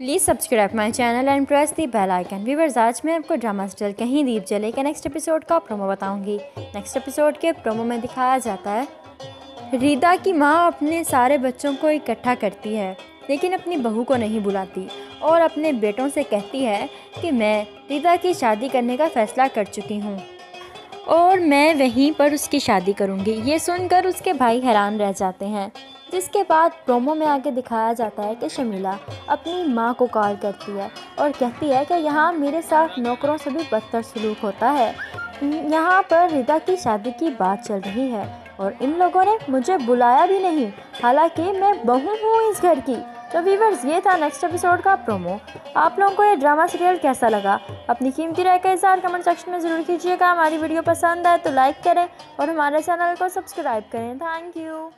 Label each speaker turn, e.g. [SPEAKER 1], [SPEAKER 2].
[SPEAKER 1] Please subscribe my channel and press the bell icon viewers आज मैं आपको drama style Kahin Deep Jale के नेक्स्ट एपिसोड का प्रोमो बताऊँगी। नेक्स्ट एपिसोड के प्रोमो में दिखाया जाता है रीदा की माँ अपने सारे बच्चों को इकट्ठा करती है, लेकिन अपनी बहू को नहीं बुलाती और अपने बेटों से कहती है कि मैं रीदा की शादी करने का फ़ैसला कर चुकी हूँ। और मैं वहीं पर उसकी शादी करूँगी। ये सुनकर उसके भाई हैरान रह जाते हैं, जिसके बाद प्रोमो में आगे दिखाया जाता है कि शमीला अपनी माँ को कॉल करती है और कहती है कि यहाँ मेरे साथ नौकरों से भी बदतर सलूक होता है। यहाँ पर रिदा की शादी की बात चल रही है और इन लोगों ने मुझे बुलाया भी नहीं। हालाँकि मैं बहू हूँ इस घर की। तो वीवर्स ये था नेक्स्ट एपिसोड का प्रोमो आप लोगों को ये ड्रामा सीरियल कैसा लगा? अपनी कीमती राय का इजहार कमेंट सेक्शन में ज़रूर कीजिएगा। हमारी वीडियो पसंद आए तो लाइक करें और हमारे चैनल को सब्सक्राइब करें। Thank you